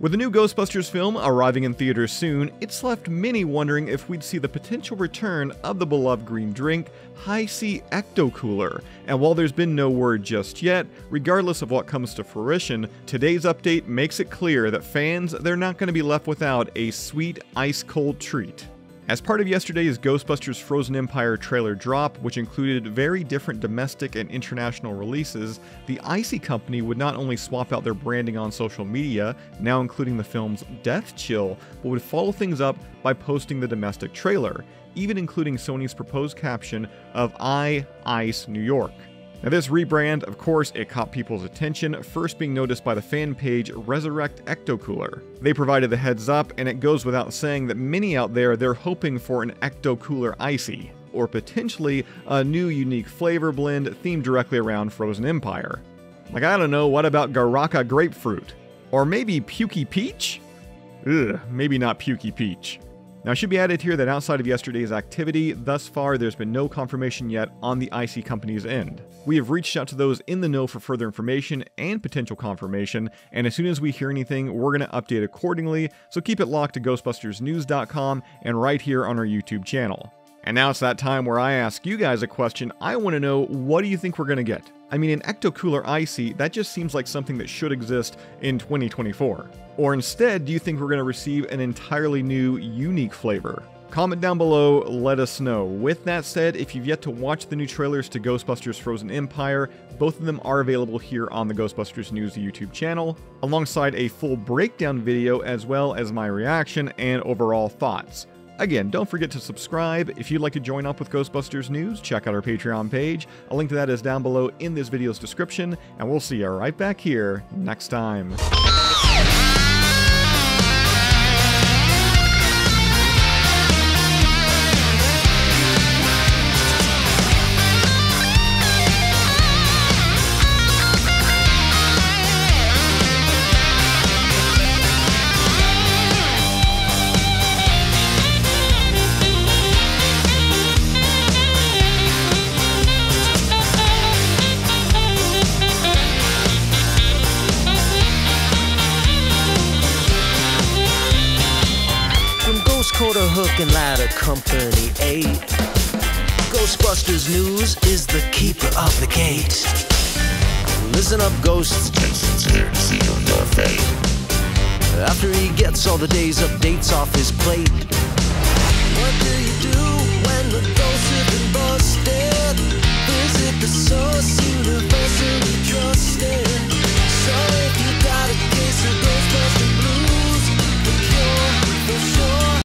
With the new Ghostbusters film arriving in theaters soon, it's left many wondering if we'd see the potential return of the beloved green drink, Hi-C Ecto Cooler. And while there's been no word just yet, regardless of what comes to fruition, today's update makes it clear that fans they're not going to be left without a sweet ice cold treat. As part of yesterday's Ghostbusters Frozen Empire trailer drop, which included very different domestic and international releases, the ICEE Company would not only swap out their branding on social media, now including the film's Death Chill, but would follow things up by posting the domestic trailer, even including Sony's proposed caption of I Ice New York. Now, this rebrand, of course, it caught people's attention, first being noticed by the fan page Resurrect Ecto Cooler. They provided the heads up, and it goes without saying that many out there they're hoping for an Ecto Cooler ICEE, or potentially a new unique flavor blend themed directly around Frozen Empire. Like, I don't know, what about Garraka Grapefruit? Or maybe Pukey Peach? Ugh, maybe not Pukey Peach. Now, it should be added here that outside of yesterday's activity, thus far there's been no confirmation yet on the ICEE company's end. We have reached out to those in the know for further information and potential confirmation, and as soon as we hear anything, we're going to update accordingly, so keep it locked to GhostbustersNews.com and right here on our YouTube channel. And now it's that time where I ask you guys a question. I want to know what do you think we're going to get? I mean, an Ecto Cooler ICEE, that just seems like something that should exist in 2024. Or instead, do you think we're going to receive an entirely new, unique flavor? Comment down below, let us know. With that said, if you've yet to watch the new trailers to Ghostbusters Frozen Empire, both of them are available here on the Ghostbusters News YouTube channel, alongside a full breakdown video as well as my reaction and overall thoughts. Again, don't forget to subscribe. If you'd like to join up with Ghostbusters News, check out our Patreon page. A link to that is down below in this video's description, and we'll see you right back here next time. Hook and Ladder Company 8. Ghostbusters News is the keeper of the gate. Listen up, ghosts. Jason's here to see your fate. After he gets all the day's updates off his plate, what do you do?